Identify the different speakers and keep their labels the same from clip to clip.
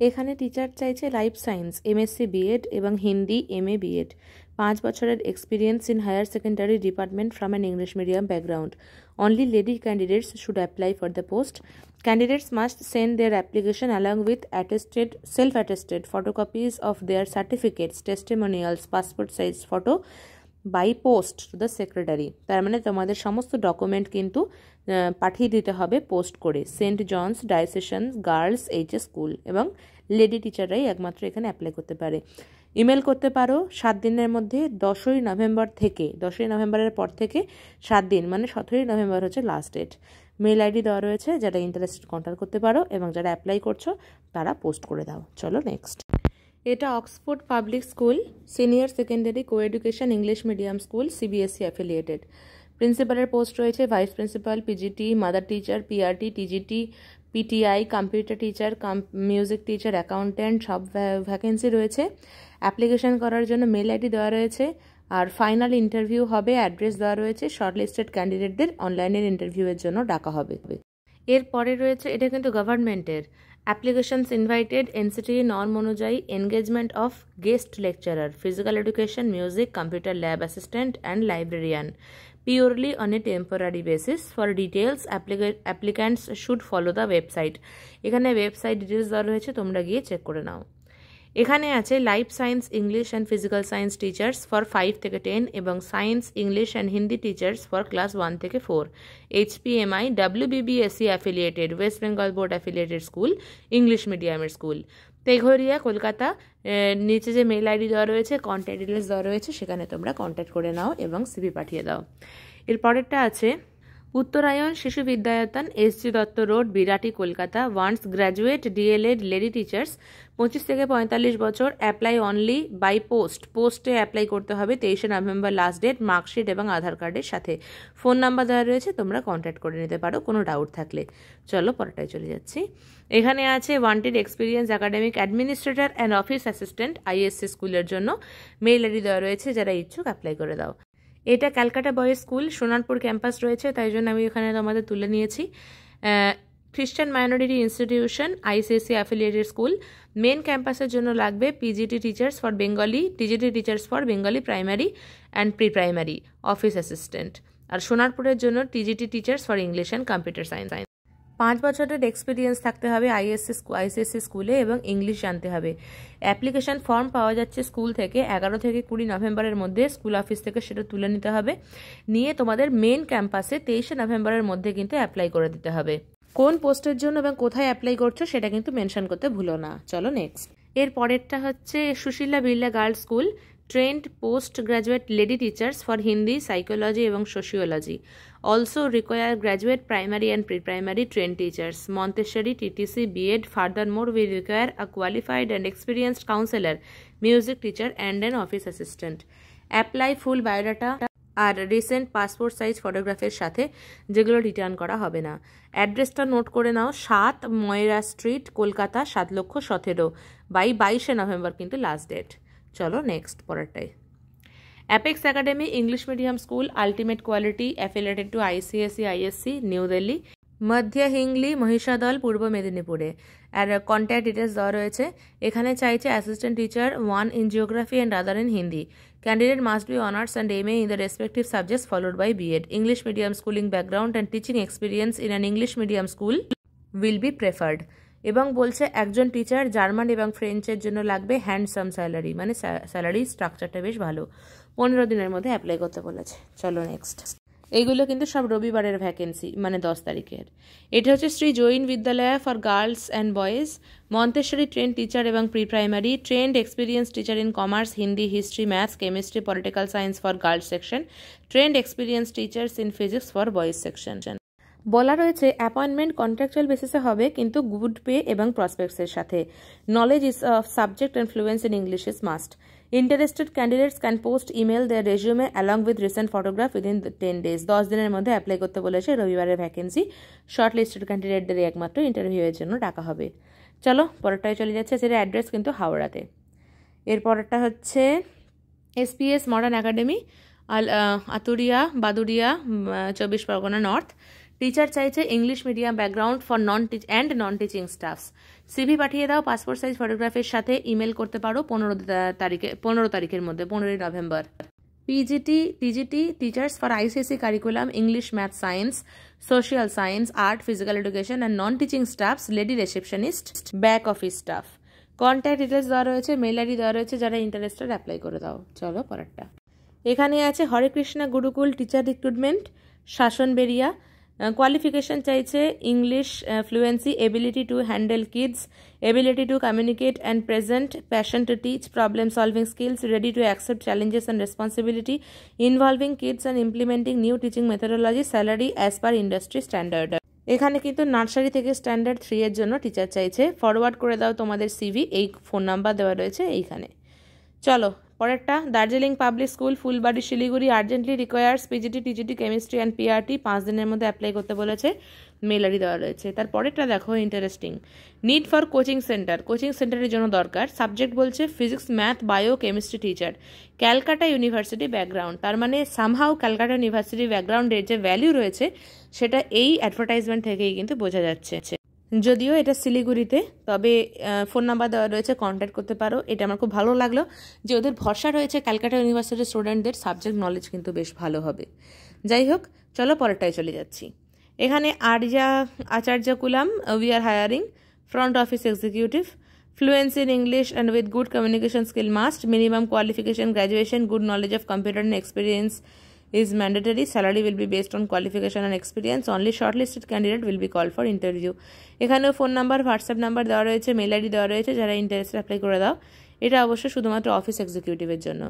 Speaker 1: এখানে টিচার চাইছে life science MSc B Ed এবং হিন্দি এম এ বিএড পাঁচ বছরের experience in higher secondary department from an English medium background only lady candidates should apply for the post candidates must send their application along with attested self attested photocopies of their certificates testimonials passport size photo by post to the secretary তার মানে তোমাদের সমস্ত document কিন্তু পাঠিয়ে দিতে হবে post করে। Saint John's diocesan girls H school এবং লেডি টিচাররাই একমাত্র এখানে অ্যাপ্লাই করতে পারে। ইমেল করতে পারো সাত দিনের মধ্যে, দশই নভেম্বর থেকে, দশই নভেম্বরের পর থেকে সাত দিন মানে সতেরোই নভেম্বর হচ্ছে লাস্ট ডেট মেল আইডি দেওয়া রয়েছে, যারা ইন্টারেস্টেড কন্ট্যাক্ট করতে পারো এবং যারা অ্যাপ্লাই করছ, তারা পোস্ট করে দাও। চলো নেক্সট এটা Oxford public school senior secondary co education English medium school CBSE affiliated প্রিন্সিপালের পোস্ট রয়েছে vice principal PGT mother teacher PRT TGT PTI computer teacher music teacher accountant সব ভ্যাকেন্সি রয়েছে। অ্যাপ্লিকেশন করার জন্য মেল আইডি দেওয়া রয়েছে। আর ফাইনাল ইন্টারভিউ হবে অ্যাড্রেস দেওয়া রয়েছে। শর্টলিস্টেড ক্যান্ডিডেটদের অনলাইনের ইন্টারভিউয়ের জন্য ডাকা হবে। এরপরে রয়েছে, এটা কিন্তু গভর্নমেন্টের অ্যাপ্লিকেশনস ইনভাইটেড এনসিটি নর্ম অনুযায়ী engagement of guest lecturer physical education music computer lab assistant and librarian purely on a temporary basis. For details applicants should follow the website এখানে ওয়েবসাইট ডিটেলস দেওয়া রয়েছে, তোমরা গিয়ে চেক করে নাও। এখানে আছে life science English and physical science teachers for five থেকে টেন এবং science English and Hindi teachers for class one থেকে four HPMI WBBSC affiliated West Bengal board affiliated school English মিডিয়ামের স্কুল তেঘরিয়া, কলকাতা নিচে যে মেল আইডি দেওয়া রয়েছে contact details দেওয়া রয়েছে, সেখানে তোমরা কন্ট্যাক্ট করে নাও এবং সিবি পাঠিয়ে দাও। এর পরেরটা আছে Uttarayan Shishu Vidyayatan S G Dutta road, Birati, Kolkata. Once graduate DElEd lady teachers পঁচিশ থেকে পঁয়তাল্লিশ বছর অ্যাপ্লাই অনলি বাই পোস্ট পোস্টে অ্যাপ্লাই করতে হবে তেইশে নভেম্বর লাস্ট ডেট মার্কশিট এবং আধার কার্ডের সাথে। ফোন নাম্বার দেওয়া রয়েছে, তোমরা কন্ট্যাক্ট করে নিতে পারো, কোনো ডাউট থাকলে। চলো পরেটায় চলে যাচ্ছি। এখানে আছে wanted experience academic administrator and office assistant ISC স্কুলের জন্য। মেইল আইডি দেওয়া রয়েছে, যারা ইচ্ছুক অ্যাপ্লাই করে দাও। এটা Calcutta boys school, Sonarpur campus রয়েছে, তাই জন্য আমি এখানে তোমাদের তুলে নিয়েছি। Christian minority institution ICSE affiliated school. Main ক্যাম্পাসের জন্য লাগবে PGT teachers for Bengali TGT teachers for Bengali primary and pre primary office assistant আর সোনারপুরের জন্য TGT teachers for English and computer science পাঁচ বছরের এক্সপিরিয়েন্স থাকতে হবে আইএসসি আইসিএসসি স্কুলে এবং ইংলিশ জানতে হবে। অ্যাপ্লিকেশন ফর্ম পাওয়া যাচ্ছে স্কুল থেকে এগারো থেকে কুড়ি নভেম্বরের মধ্যে স্কুল অফিস থেকে সেটা তুলে নিতে হবে। নিয়ে তোমাদের মেন ক্যাম্পাসে তেইশে নভেম্বরের মধ্যে কিন্তু অ্যাপ্লাই করে দিতে হবে। কোন পোস্টের জন্য এবং কোথায় অ্যাপ্লাই করছ সেটা কিন্তু মেনশন করতে ভুলো না। চলো নেক্সট এর পরেরটা হচ্ছে Sushila Birla girls school trained post graduate lady teachers for Hindi psychology এবং sociology also require graduate primary and pre primary train teachers Montessori TTC BEd furthermore we require a qualified and experienced counsellor music teacher and an office assistant apply full biodata R recent passport size ফটোগ্রাফের সাথে যেগুলো return করা হবে না। অ্যাড্রেসটা note করে নাও। সাত ময়রা স্ট্রিট কলকাতা, সাত লক্ষ সতেরো। বাই বাইশে নভেম্বর কিন্তু লাস্ট ডেট চলো next পরেরটাই। Apex academy English medium school ultimate quality affiliated to ICSE ISC new Delhi Madhya Hingli Mahishadal পূর্ব মেদিনীপুরে আর কন্ট্যাক্ট ডিটেলস দেওয়া রয়েছে। এখানে চাইছে assistant teacher one in geography and other in Hindi candidate must be honours and M A in the respective subjects followed by BEd English medium schooling background and teaching experience in an English medium school will be preferred এবং বলছে একজন teacher German এবং ফ্রেঞ্চের জন্য লাগবে handsome salary মানে salary স্ট্রাকচারটা বেশ ভালো। পনেরো দিনের মধ্যে অ্যাপ্লাই করতে বলেছে। চলো নেক্সট এইগুলো কিন্তু সব রবিবারের ভ্যাকেন্সি মানে দশ তারিখের। এটা হচ্ছে Shri Jain Vidyalaya for girls and boys Montessori trained teacher এবং pre primary trained experience teacher in commerce Hindi history maths chemistry political science for girls section trained experience teachers in physics for boys section বলা রয়েছে appointment contractual বেসিসে হবে, কিন্তু good pay এবং প্রসপেক্টসের সাথে। Knowledge is of subject and fluence in English is must interested candidates can post email their resume along with recent photograph within ten days দশ দিনের মধ্যে অ্যাপ্লাই করতে বলেছে রবিবারের ভ্যাকেন্সি শর্ট লিস্টেড ক্যান্ডিডেটদের একমাত্র ইন্টারভিউয়ের জন্য ডাকা হবে। চলো, পরেরটায় চলে যাচ্ছে সেটা অ্যাড্রেস কিন্তু হাওড়াতে। এর পরেরটা হচ্ছে এসপিএস মডার্ন একাডেমি আল আতুরিয়া, বাদুরিয়া চব্বিশ পরগনা নর্থ টিচার চাইছে English medium background for non teach and non teaching staffs CV পাঠিয়ে দাও পাসপোর্ট সাইজ ফটোগ্রাফের সাথে ইমেল করতে পারো পনেরো তারিখে, পনেরো তারিখের মধ্যে, পনেরোই November. PGT TGT teachers for ICSE curriculum English math science social science art physical education and non teaching staffs lady receptionist back office staff contact details দেওয়া রয়েছে মেল আইডি দেওয়া রয়েছে, যারা ইন্টারেস্টেড অ্যাপ্লাই করে দাও। চলো পরেরটা। এখানে আছে Hare Krishna Gurukul teacher recruitment Shasan Beria qualification চাইছে English fluency ability to handle kids ability to communicate and present passion to teach problem solving skills ready to accept challenges and responsibility involving kids and implementing new teaching methodology salary as per industry standard এখানে কিন্তু nursery থেকে standard three এর জন্য teacher চাইছে। Forward করে দাও তোমাদের CV এই ফোন নাম্বার দেওয়া রয়েছে এইখানে। চলো পরেরটা, Darjeeling public school, Phulbari, Siliguri, urgently requires, PGT, TGT, chemistry and PRT পাঁচ দিনের মধ্যে অ্যাপ্লাই করতে বলেছে মেলারি দেওয়া রয়েছে। তার পরেরটা দেখো interesting need for coaching centre coaching সেন্টারের জন্য দরকার। সাবজেক্ট বলছে physics math bio chemistry teacher Calcutta university background তার মানে সামহাও ক্যালকাটা ইউনিভার্সিটি ব্যাকগ্রাউন্ডের যে ভ্যালু রয়েছে, সেটা এই অ্যাডভার্টাইজমেন্ট থেকেই কিন্তু বোঝা যাচ্ছে। যদিও এটা শিলিগুড়িতে, তবে ফোন নাম্বার দেওয়া রয়েছে কন্ট্যাক্ট করতে পারো। এটা আমার খুব ভালো লাগল। যে ওদের ভরসা রয়েছে, ক্যালকাটা ইউনিভার্সিটির স্টুডেন্টদের সাবজেক্ট নলেজ কিন্তু বেশ ভালো হবে। যাই হোক, চলো পরেরটায় চলে যাচ্ছি। এখানে Arya Acharya Kulam we are hiring front office executive fluency in English and with good communication skill must minimum qualification graduation good knowledge of computer and experience is mandatory. Salary will be based on qualification and experience. Only shortlisted candidate will be called for interview. এখানেও phone number WhatsApp number দেওয়া রয়েছে mail ID দেওয়া রয়েছে, যারা interest apply করে দাও এটা অবশ্য শুধুমাত্র অফিস এক্সিকিউটিভের জন্য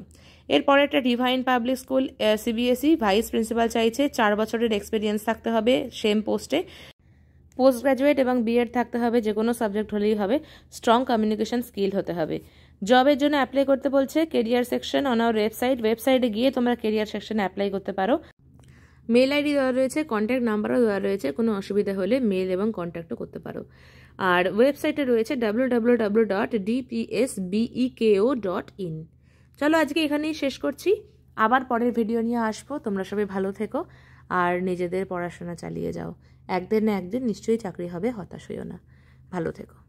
Speaker 1: এরপরে একটা divine public school CBSE vice principal চাইছে, চার বছরের এক্সপিরিয়েন্স থাকতে হবে সেম পোস্টে পোস্ট গ্রাজুয়েট এবং বিএড থাকতে হবে, যে কোনো সাবজেক্ট হলেই হবে। স্ট্রং কমিউনিকেশন স্কিল হতে হবে। জবের জন্য অ্যাপ্লাই করতে বলছে career section on our website. ওয়েবসাইটে গিয়ে তোমরা কেরিয়ার সেকশনে অ্যাপ্লাই করতে পারো। মেল আইডি দেওয়া রয়েছে, কন্ট্যাক্ট নাম্বারও দেওয়া রয়েছে। কোনো অসুবিধা হলে মেল এবং কন্ট্যাক্টও করতে পারো। আর ওয়েবসাইটে রয়েছে W W W dot DPS BEKO dot in চলো আজকে এখানেই শেষ করছি। আবার পরের ভিডিও নিয়ে আসব। তোমরা সবাই ভালো থেকো। আর নিজেদের পড়াশোনা চালিয়ে যাও। একদিন না একদিন নিশ্চয়ই চাকরি হবে, হতাশ হইও না। ভালো থেকো।